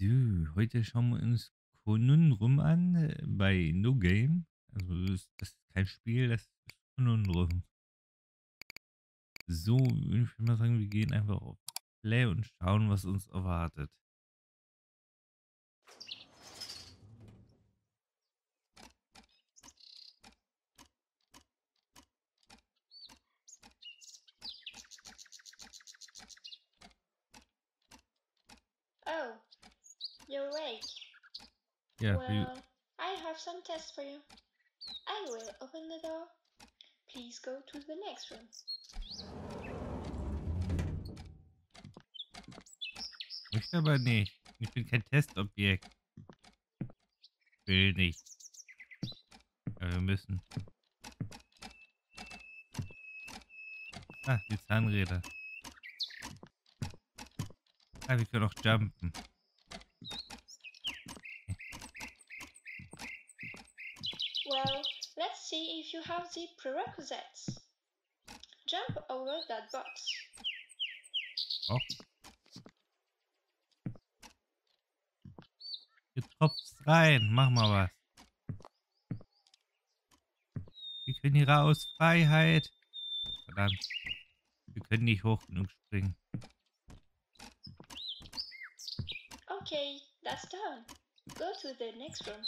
So, heute schauen wir uns Konundrum an äh, bei No Game. Also das, das ist kein Spiel, das ist Konundrum. So, ich würde mal sagen, wir gehen einfach auf Play und schauen, was uns erwartet. Oh, you're late. Ja, well, wir, I have some tests for you. I will open the door. Please go to the next room. möchte aber nicht. Ich bin kein Testobjekt. Will nicht. Aber wir müssen. Ah, die Zahnräder. Ah, wir können auch jumpen. If you have the prerequisites. Jump over that box. Hier tropft's rein. Mach mal was. Wir können hier raus. Freiheit. Verdammt. Wir können nicht hoch genug springen. Okay, that's done. Go to the next room.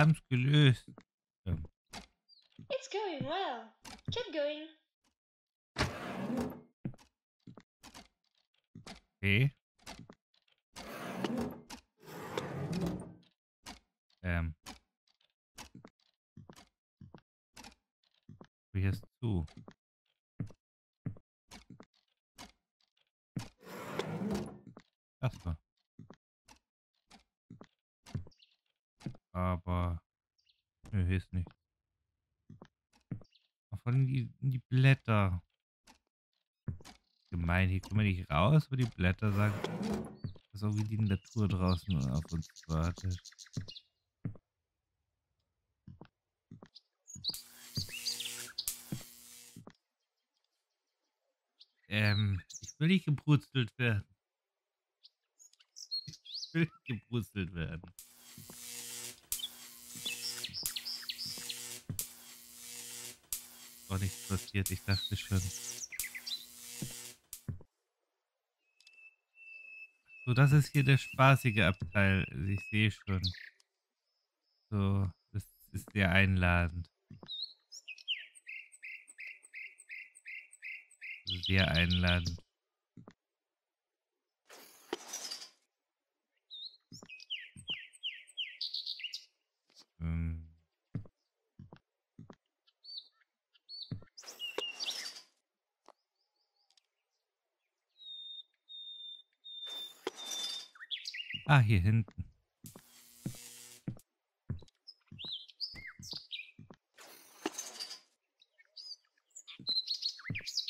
Wir haben es gelöst. It's going well. Keep going. Okay. Ähm. Hier kommen wir nicht raus, aber die Blätter sagen. Auch wie die Natur draußen auf uns wartet. Ähm, ich will nicht gebrutzelt werden. Ich will nicht gebrutzelt werden. Auch nichts passiert, ich dachte schon. So, das ist hier der spaßige Abteil. Ich sehe schon. So, das ist sehr einladend. Sehr einladend. Ah, hier hinten.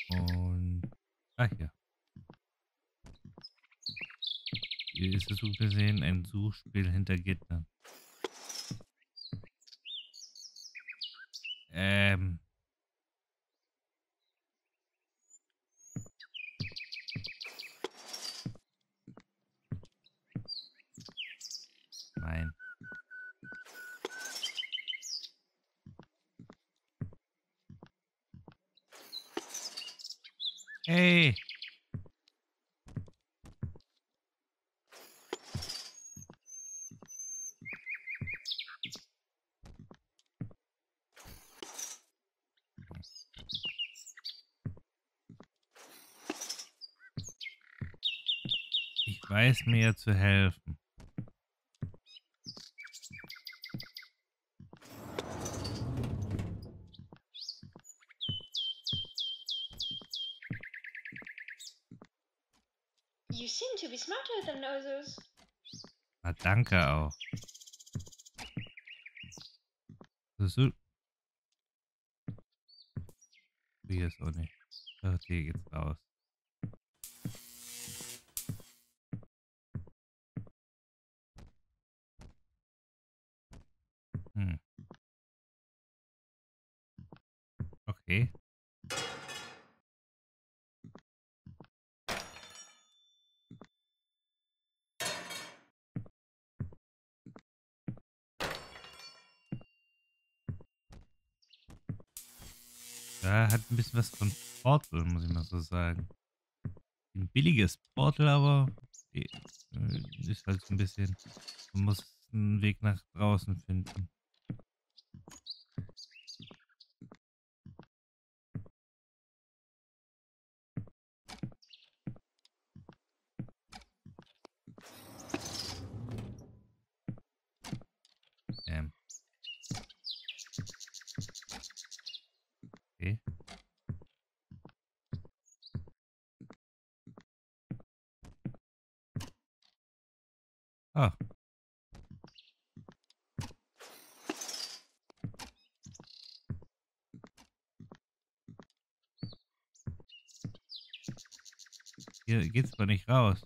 Und. Ah, hier. Hier ist es so gesehen ein Suchspiel hinter Gittern. Ähm. Nein. Hey. Ich weiß mir zu helfen. Danke auch. So. Hier ist auch nicht. Ach, die geht's raus. Hm. Okay. Hat ein bisschen was von Portal, muss ich mal so sagen. Ein billiges Portal, aber äh, ist halt so ein bisschen. Man muss einen Weg nach draußen finden. Ähm. Okay. Ah. Hier geht's aber nicht raus.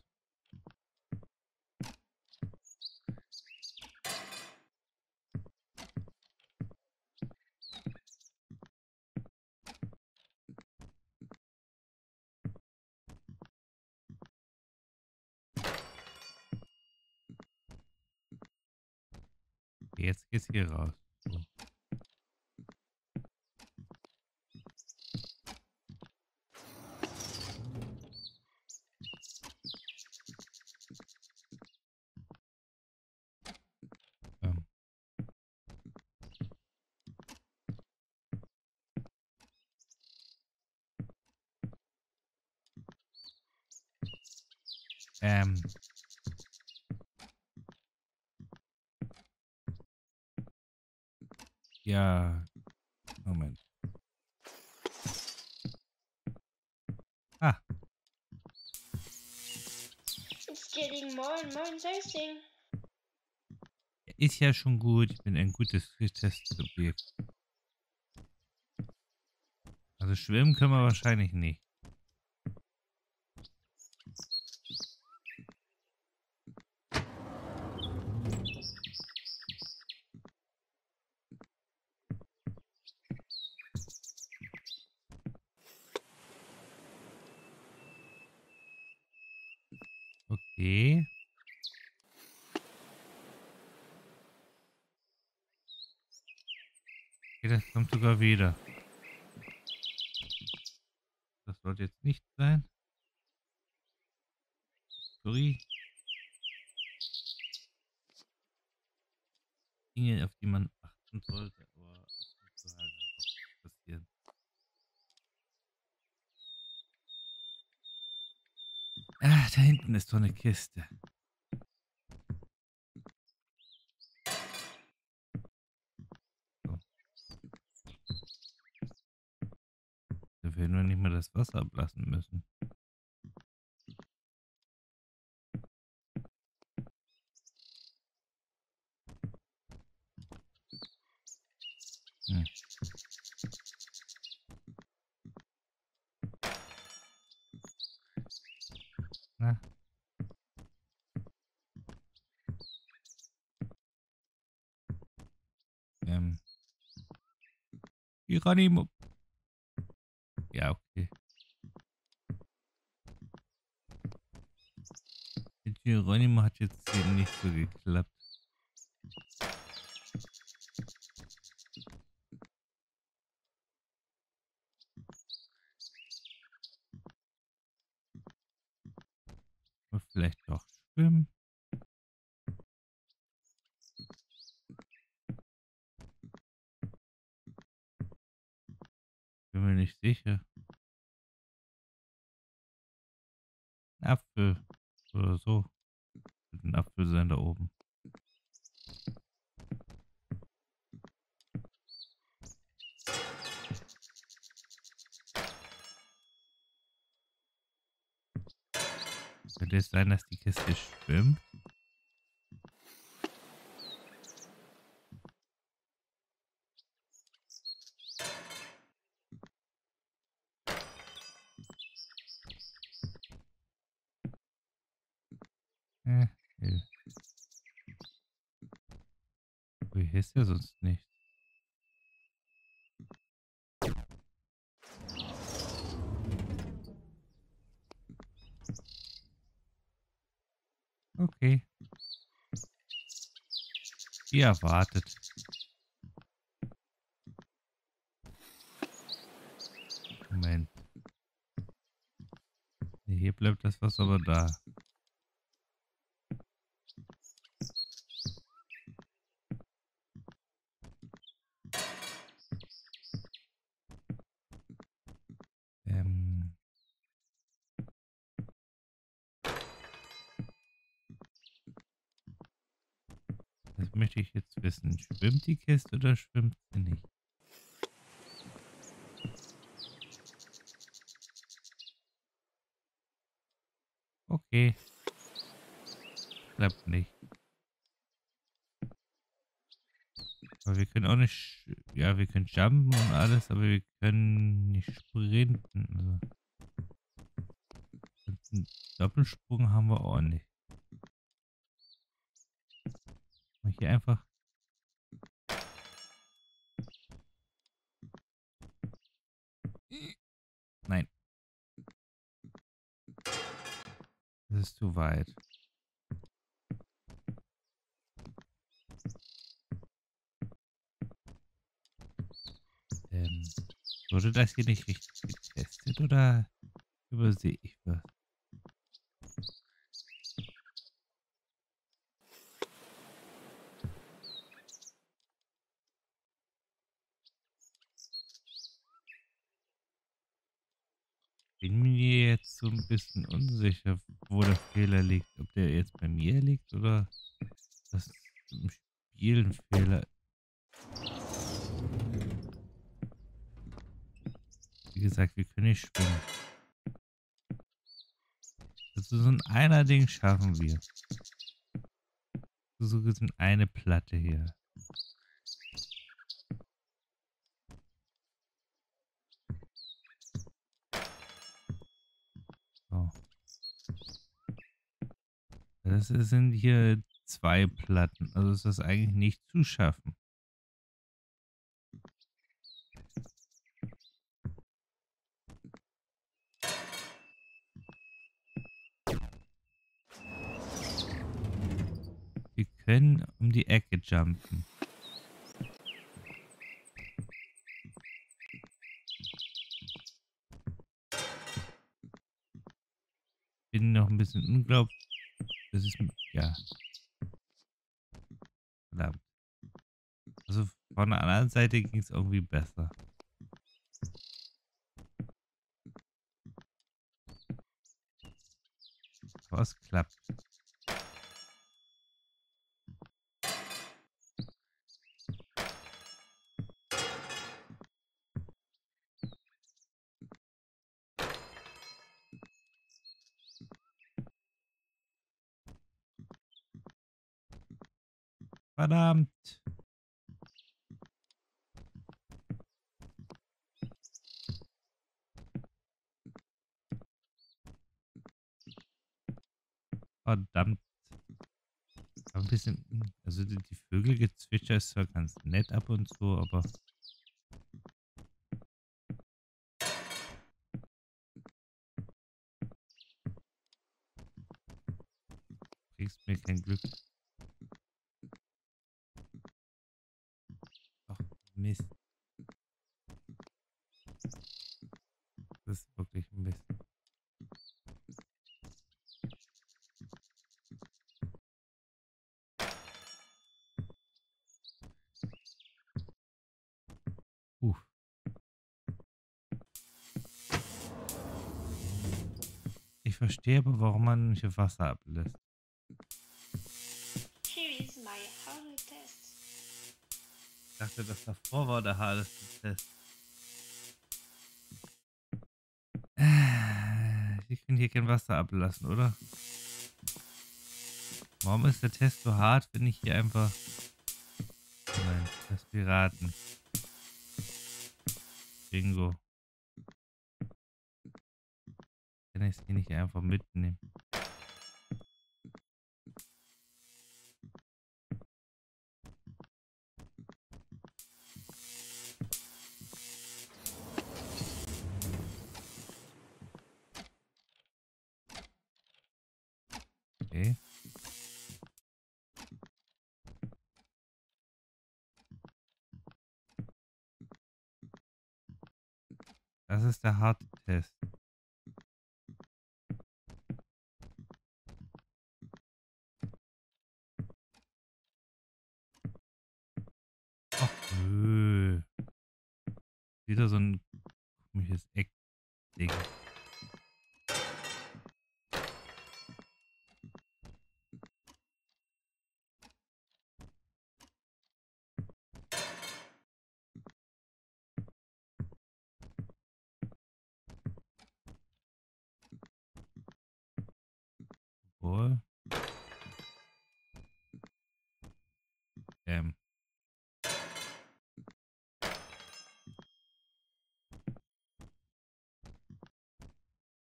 Jetzt geht's hier raus. So. Ähm. Ähm. Ja. Moment. Ah, It's getting more and more interesting. ist ja schon gut. Ich bin ein gutes Testobjekt. Also schwimmen können wir wahrscheinlich nicht. Okay. Okay, das wieder. Das sollte jetzt nicht sein. Sorry. Dinge, auf die man achten sollte, aber das halt einfach passieren. Ah, da hinten ist so eine Kiste. So. Da werden wir nicht mal Wasser ablassen müssen. Hm. Na? Ähm. Geronimo. Ja, okay. Mit Geronimo hat jetzt hier nicht so geklappt. Aber vielleicht doch schwimmen. Bin mir nicht sicher. Apfel oder so. Wird ein Apfel sein da oben. Könnte es sein, dass die Kiste schwimmt? Äh, Hier ist ja sonst nichts. Okay. Wie erwartet. Moment. Hier bleibt das Wasser aber da. Schwimmt die Kiste oder schwimmt sie nicht? Okay. Klappt nicht. Aber wir können auch nicht, ja, wir können jumpen und alles, aber wir können nicht sprinten. Also. Einen Doppelsprung haben wir auch nicht. Und hier einfach. Nein. Das ist zu weit. Ähm, wurde das hier nicht richtig getestet oder übersehe ich was? Bin mir jetzt so ein bisschen unsicher, wo der Fehler liegt. Ob der jetzt bei mir liegt oder das im Spiel ein Fehler Wie gesagt, wir können nicht schwimmen. Also so ein einer Ding schaffen wir. So gesehen eine Platte hier. Das sind hier zwei Platten. Also ist das eigentlich nicht zu schaffen. Wir können um die Ecke jumpen. Bin noch ein bisschen unglaublich. Das ist, ja. Verdammt. Also von der anderen Seite ging es irgendwie besser. Aber es klappt. Verdammt. Verdammt. Ein bisschen, also die, die Vögelgezwitscher ist zwar ganz nett ab und zu, aber bringst mir kein Glück. Ach, Mist. Das ist wirklich ein Mist. Uff. Ich verstehe aber, warum man hier Wasser ablässt. Here is my harder test. Ich dachte, das davor war der hardeste Test. Äh, Wir können hier kein Wasser ablassen, oder? Warum ist der Test so hart, wenn ich hier einfach... Nein, das Piraten. Bingo. Kann ich sie nicht einfach mitnehmen? Das ist der harte Test. Wieder so ein komisches Eckding. Obwohl. Ähm.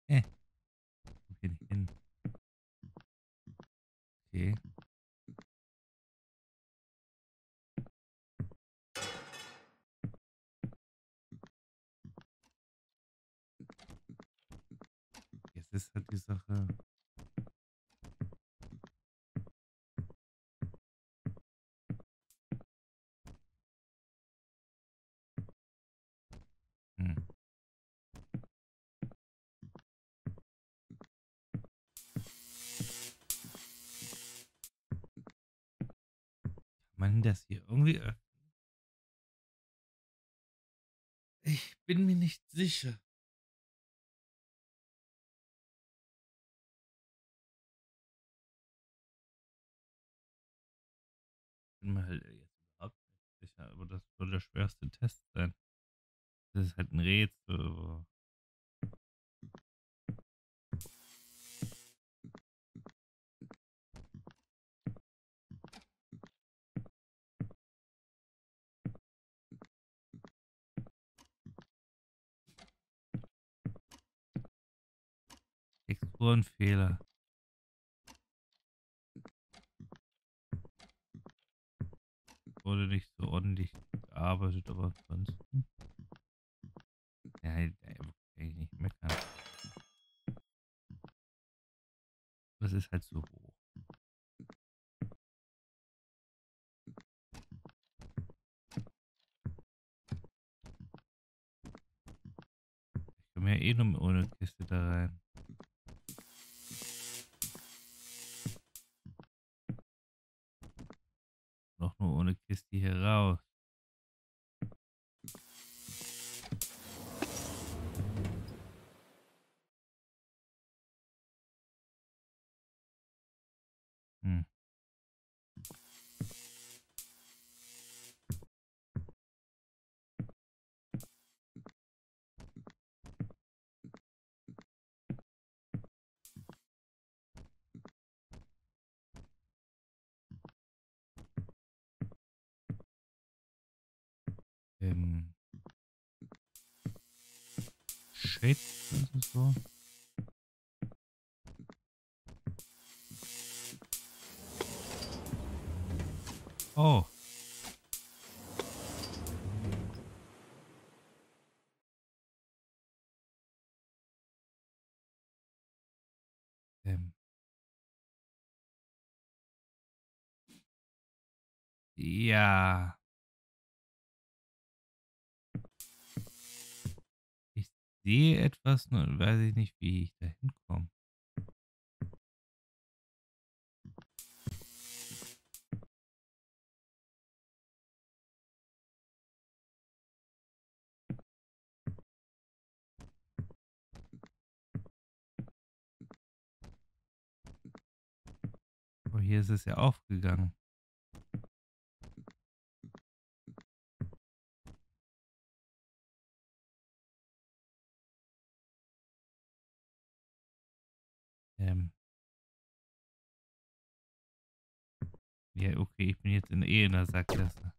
Äh. Wo geht ich hin? Okay. Jetzt ist halt die Sache. Hm. Das hier irgendwie öffnen? Ich bin mir nicht sicher. Bin mir halt jetzt überhaupt nicht sicher, aber das soll der schwerste Test sein. Das ist halt ein Rätsel. Texturenfehler. Wurde nicht so ordentlich gearbeitet, aber ansonsten. Ja, ich nicht meckern. Das ist halt so hoch. Ich komme ja eh nur ohne Kiste da rein. Ähm. Shade, ist so? Oh. Ähm. Ja. Sehe etwas, nur weiß ich nicht, wie ich da hinkomme. Oh, hier ist es ja aufgegangen. Ähm. Ja, okay, ich bin jetzt in eh in der Sackgasse.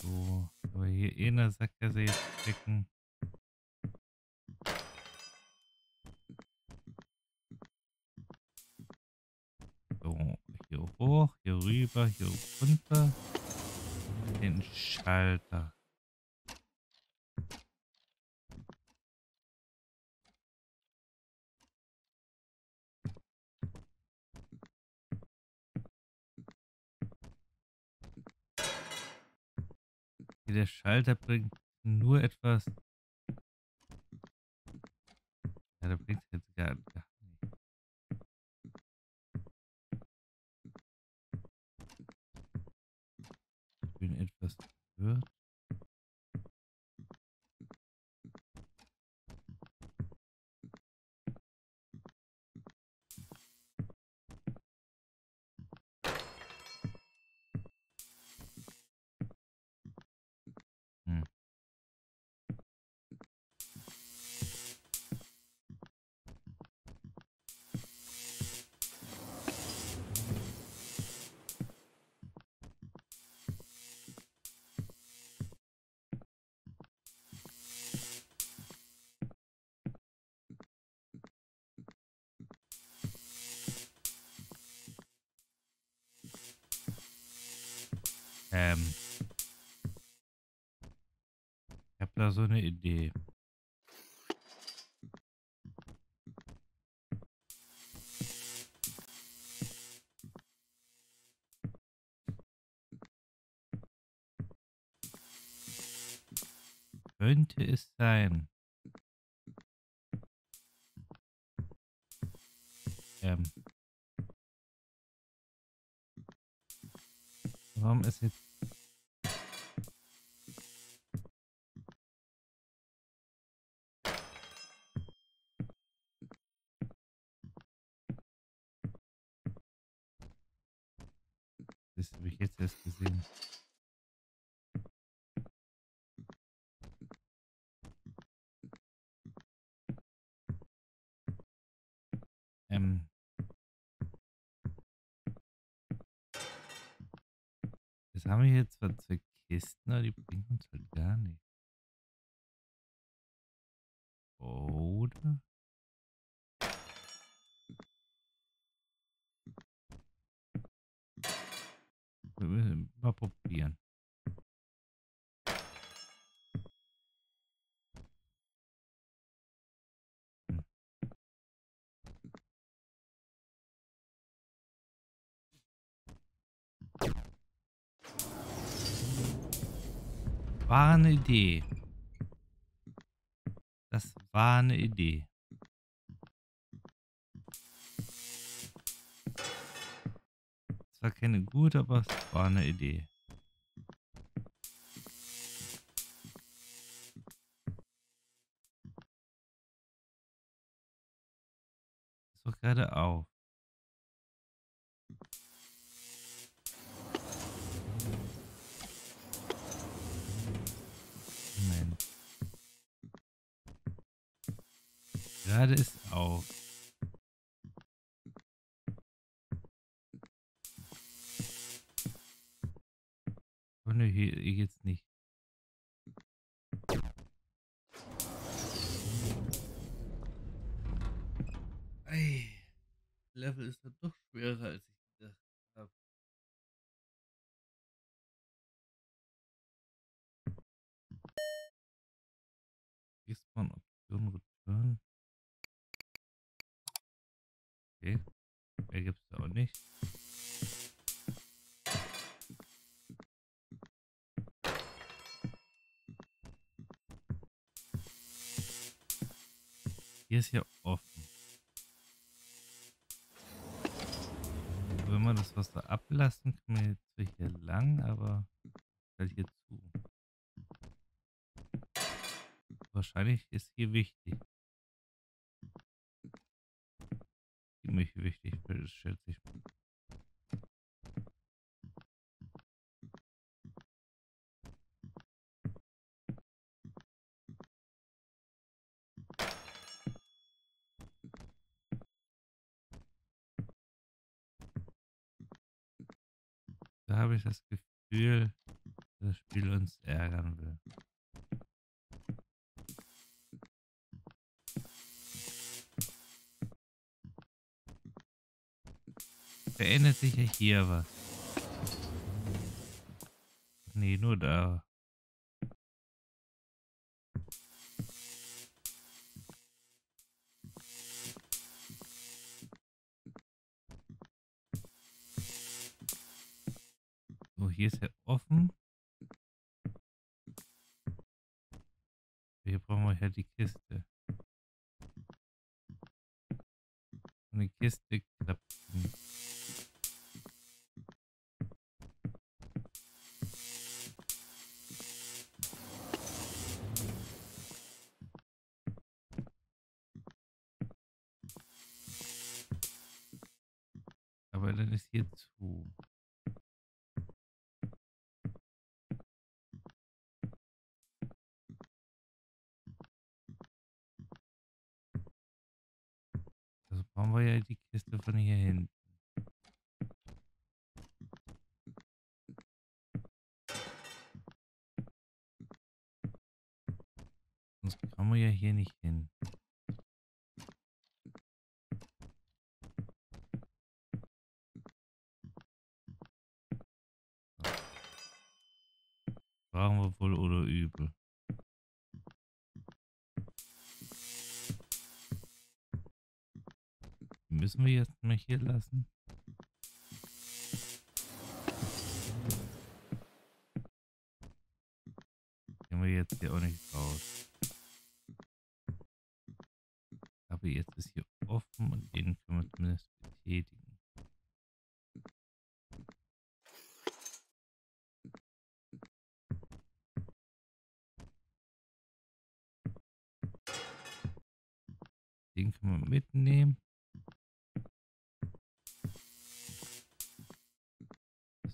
So, aber hier eh in der Sackgasse jetzt stecken. hoch, hier rüber, hier runter. Den Schalter. Der Schalter bringt nur etwas. Ja, da bringt jetzt gar, etwas verwirrt. Ähm. Ich habe da so eine Idee. Könnte es sein? Ähm. Warum ist jetzt jetzt erst gesehen. Ähm. Jetzt haben wir hier zwar zwei Kisten, aber die bringen uns halt gar nicht. Oder? Mal probieren. War eine Idee. Das war eine Idee. Es war keine gute, aber es war eine Idee. Doch gerade auf. Moment. Gerade ist auf. Oh ne, hier, hier geht's nicht. Ei, Level ist dann doch schwerer als ich gedacht habe. Respawn Option Return. Okay. Mehr gibt's da auch nicht. Hier ist ja offen. Wenn wir das Wasser ablassen, können wir jetzt hier lang, aber halt hier zu. Wahrscheinlich ist hier wichtig. Ziemlich wichtig, schätze ich. Da habe ich das Gefühl, dass das Spiel uns ärgern will. Verändert sich ja hier was. Nee, nur da. Hier ist ja offen. wir her die Kiste. Eine Kiste klappt. Aber dann ist hier zu. Brauchen wir ja die Kiste von hier hinten. Sonst kommen wir ja hier nicht hin. Brauchen wir wohl oder übel. Müssen wir jetzt mal hier lassen? Gehen wir jetzt hier auch nicht raus. Aber jetzt ist hier offen und den können wir zumindest betätigen. Den können wir mitnehmen.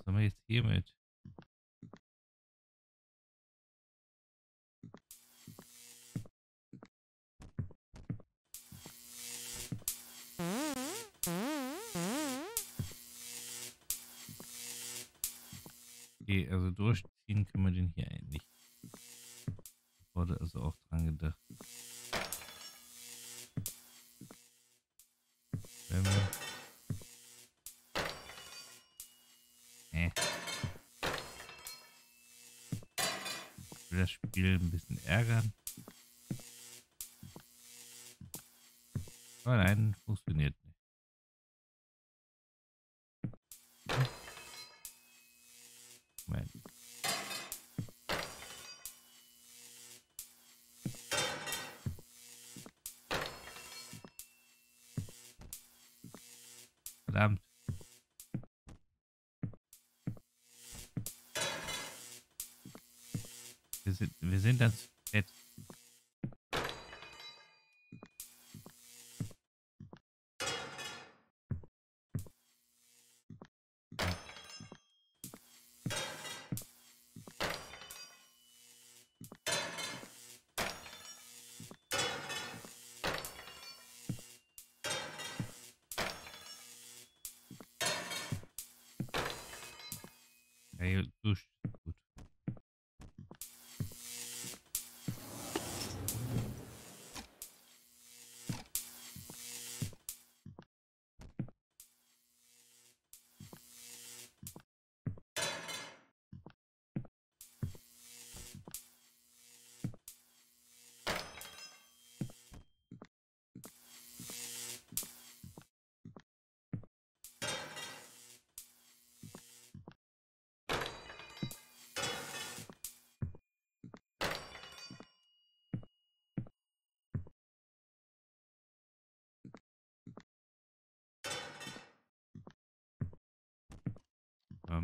Haben wir jetzt hier mit? Okay, also durchziehen können wir den hier eigentlich. Wurde also auch dran gedacht. Wenn wir. Will das Spiel ein bisschen ärgern. Aber nein, funktioniert nicht. Moment. Verdammt. Sind,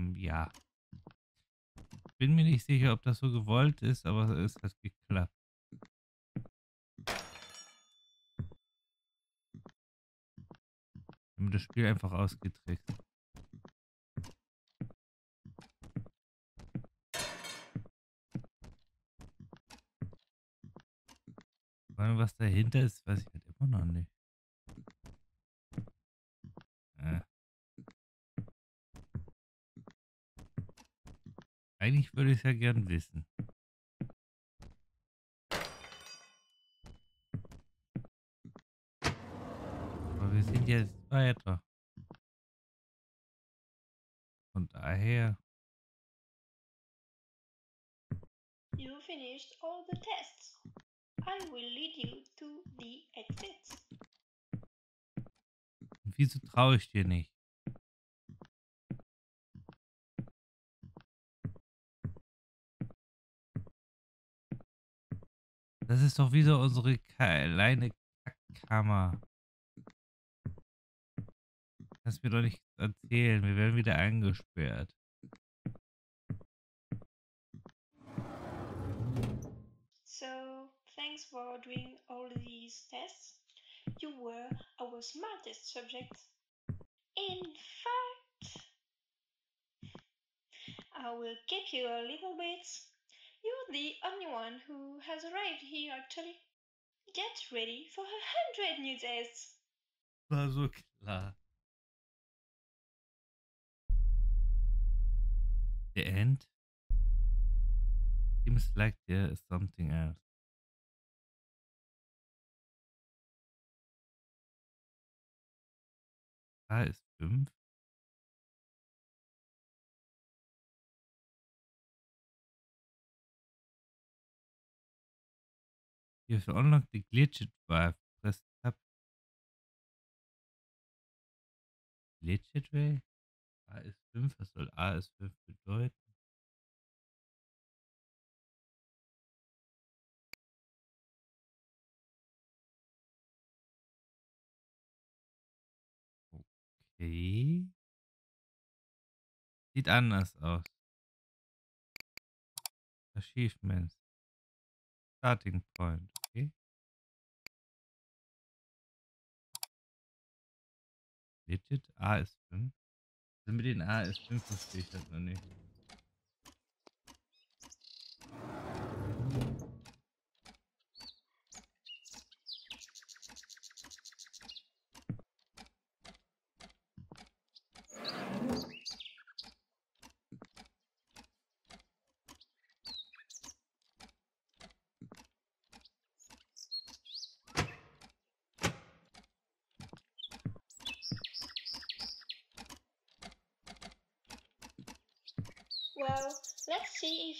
Ähm, ja. Bin mir nicht sicher, ob das so gewollt ist, aber es hat geklappt. Wir haben das Spiel einfach ausgetrickst. Was dahinter ist, weiß ich halt immer noch nicht. Äh. Eigentlich würde ich es ja gern wissen. Aber wir sind jetzt weiter. Von daher, You finished all the tests. I will lead you to the exits. wieso traue ich dir nicht? Das ist doch wieder unsere kleine Kackkammer. Kannst mir doch nicht erzählen. Wir werden wieder eingesperrt. So, thanks for doing all these tests. You were our smartest subject. In fact, I will keep you a little bit. You're the only one who has arrived here actually. Get ready for a hundred new tests. War. The end? Seems like there is uh, something else. Da ist 5. You have unlocked the glitched drive. Press tab. Glitched way? A ist 5. Was soll A ist 5 bedeuten? Okay. Sieht anders aus. Achievements. Starting point. Okay. Legit. A ist 5. Also mit den A ist 5 verstehe ich das noch nicht.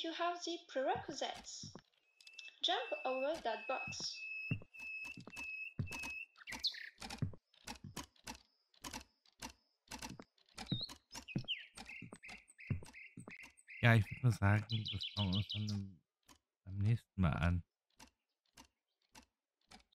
If you have the prerequisites. Jump over that box. Ja, ich würde sagen, das schauen wir uns dann beim nächsten Mal an.